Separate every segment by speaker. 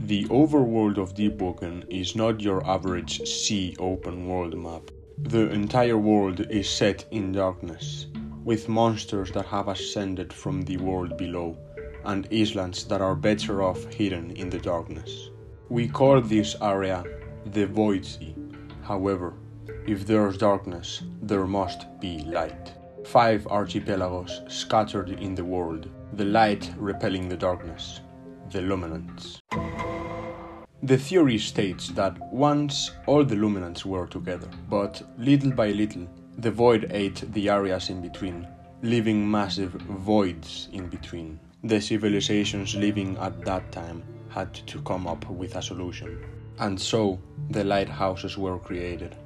Speaker 1: The overworld of Deepwoken is not your average sea open world map. The entire world is set in darkness, with monsters that have ascended from the world below, and islands that are better off hidden in the darkness. We call this area the Void Sea. However, if there's darkness, there must be light. Five archipelagos scattered in the world, the light repelling the darkness, the luminants. The theory states that once all the luminants were together, but little by little the void ate the areas in between, leaving massive voids in between. The civilizations living at that time had to come up with a solution. And so the lighthouses were created.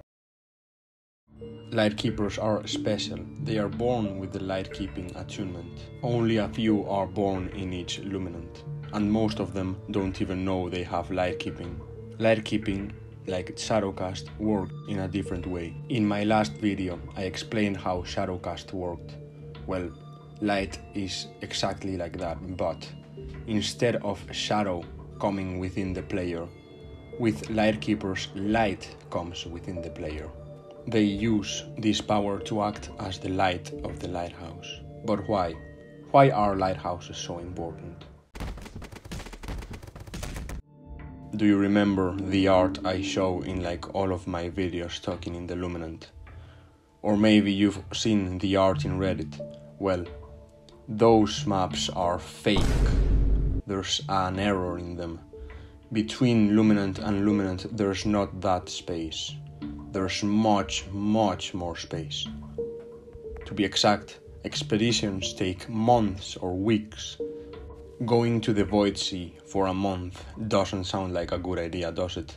Speaker 1: Lightkeepers are special. They are born with the light-keeping attunement. Only a few are born in each luminant and most of them don't even know they have light keeping. Light keeping, like Shadowcast, worked in a different way. In my last video, I explained how Shadowcast worked. Well, light is exactly like that, but instead of shadow coming within the player, with Lightkeepers, light comes within the player. They use this power to act as the light of the lighthouse. But why? Why are lighthouses so important? Do you remember the art I show in like all of my videos talking in the Luminant? Or maybe you've seen the art in Reddit. Well, those maps are fake. There's an error in them. Between Luminant and Luminant, there's not that space. There's much, much more space. To be exact, expeditions take months or weeks Going to the Void Sea for a month doesn't sound like a good idea, does it?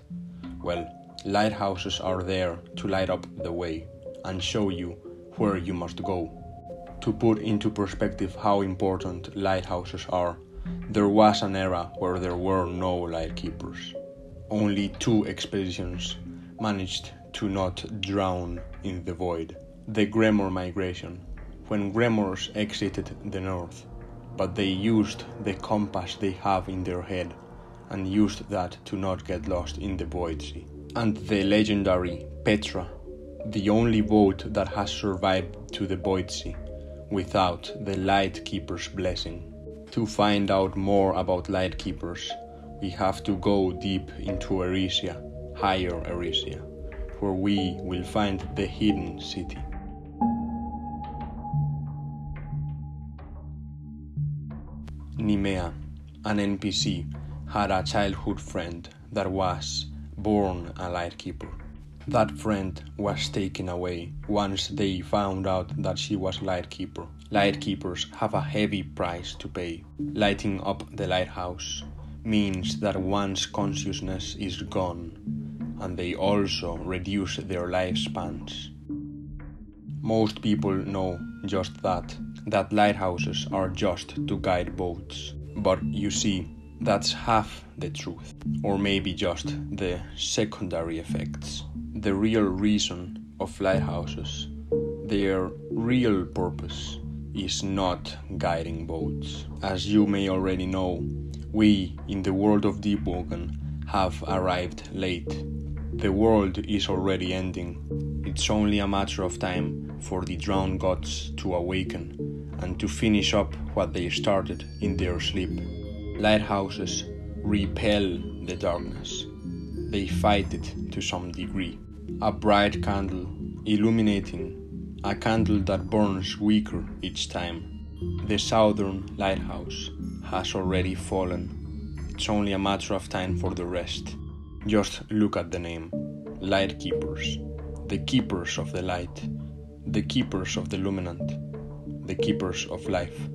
Speaker 1: Well, lighthouses are there to light up the way and show you where you must go. To put into perspective how important lighthouses are, there was an era where there were no lightkeepers. Only two expeditions managed to not drown in the void. The Gremor migration, when Gremors exited the north but they used the compass they have in their head and used that to not get lost in the void sea. And the legendary Petra, the only boat that has survived to the void without the Lightkeeper's blessing. To find out more about Lightkeepers, we have to go deep into Erisia, higher Erisia, where we will find the hidden city. Nimea, an NPC, had a childhood friend that was born a lightkeeper. That friend was taken away once they found out that she was a lightkeeper. Lightkeepers have a heavy price to pay. Lighting up the lighthouse means that one's consciousness is gone, and they also reduce their lifespans. Most people know just that that lighthouses are just to guide boats. But you see, that's half the truth, or maybe just the secondary effects. The real reason of lighthouses, their real purpose, is not guiding boats. As you may already know, we in the world of Deepwoken have arrived late. The world is already ending. It's only a matter of time for the drowned gods to awaken and to finish up what they started in their sleep. Lighthouses repel the darkness, they fight it to some degree. A bright candle illuminating, a candle that burns weaker each time. The southern lighthouse has already fallen. It's only a matter of time for the rest. Just look at the name Light Keepers, the keepers of the light, the keepers of the luminant the keepers of life.